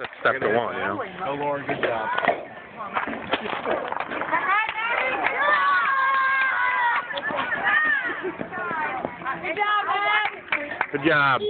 That's step to one, you know. Oh, Lauren, good job. Good job, man. Good job.